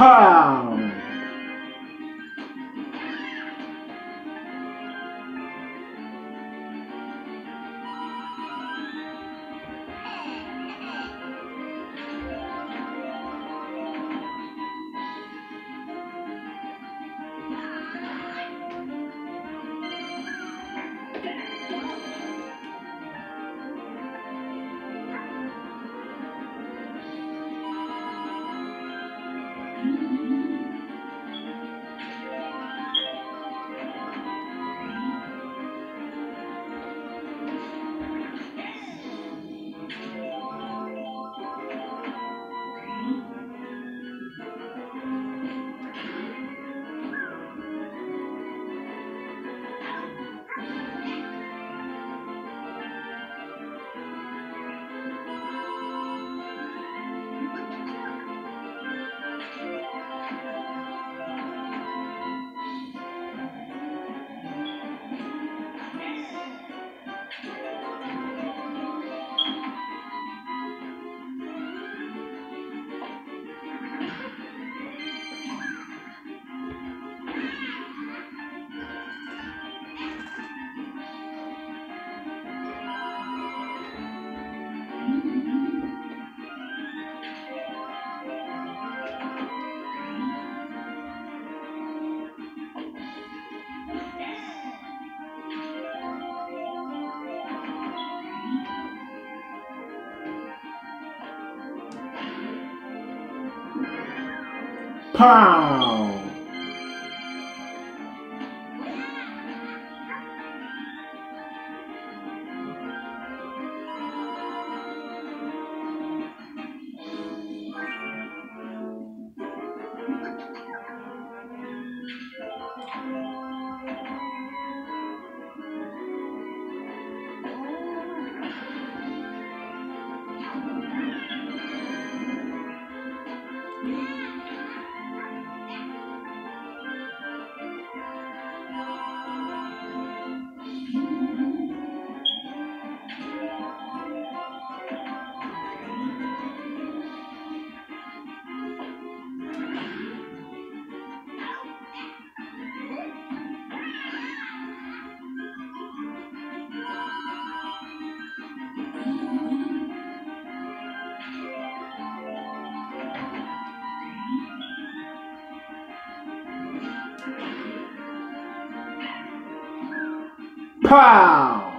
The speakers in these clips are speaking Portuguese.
Pow! Pow! Pow!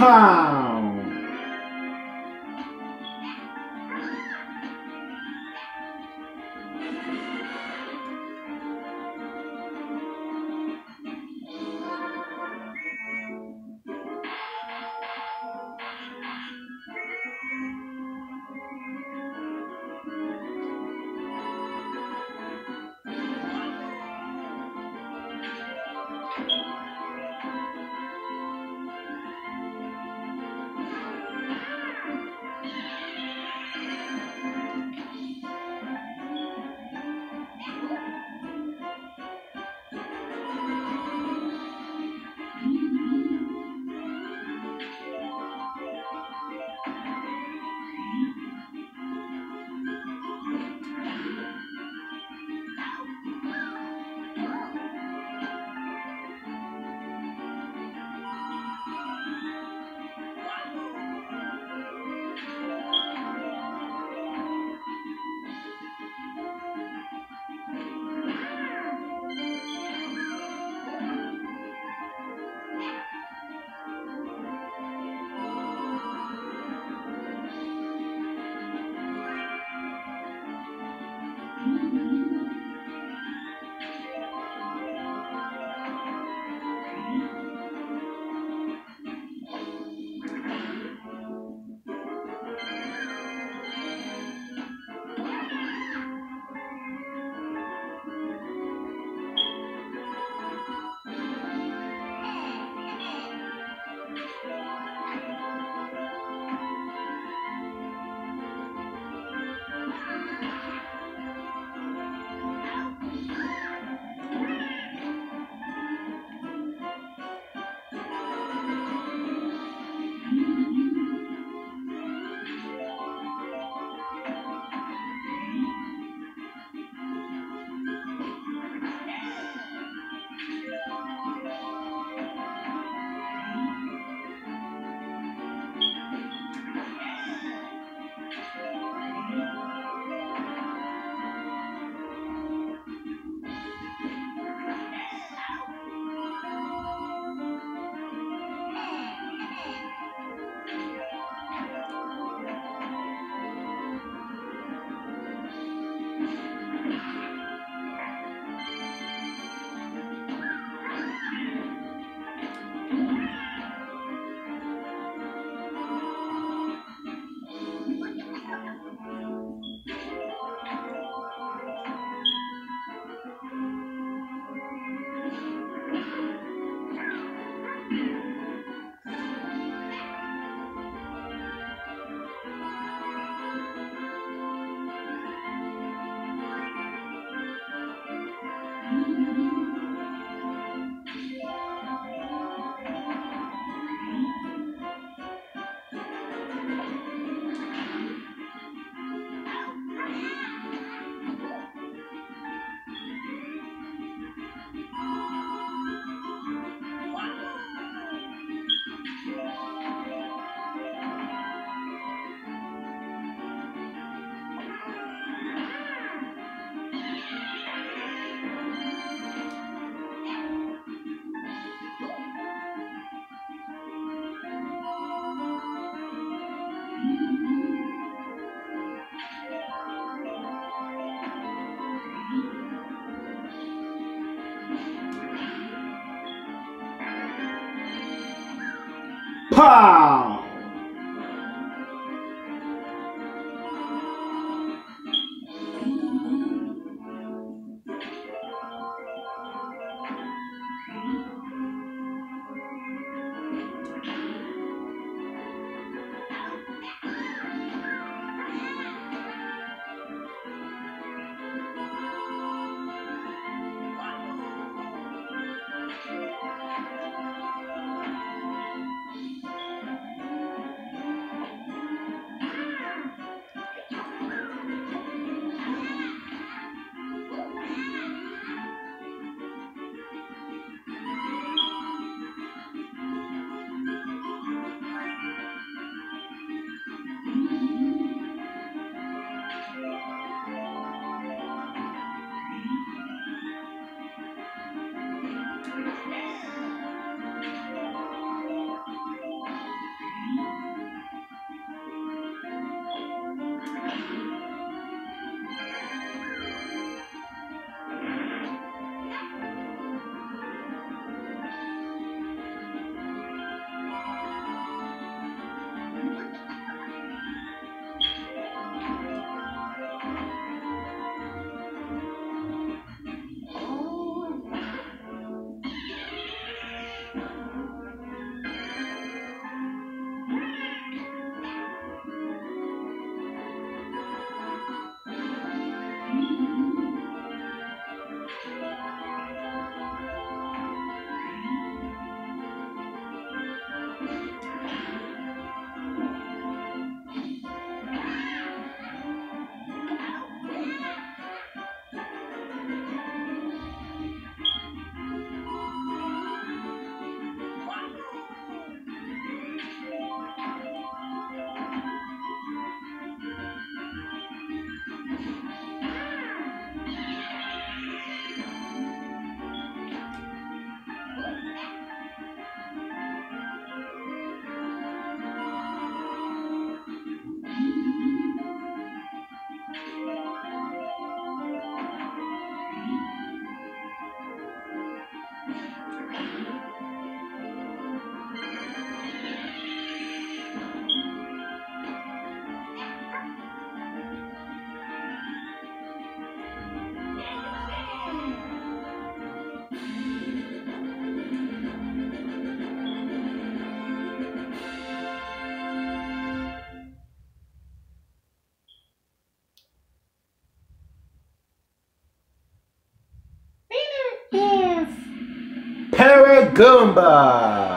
Ah! Ha! Paragamba!